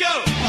go.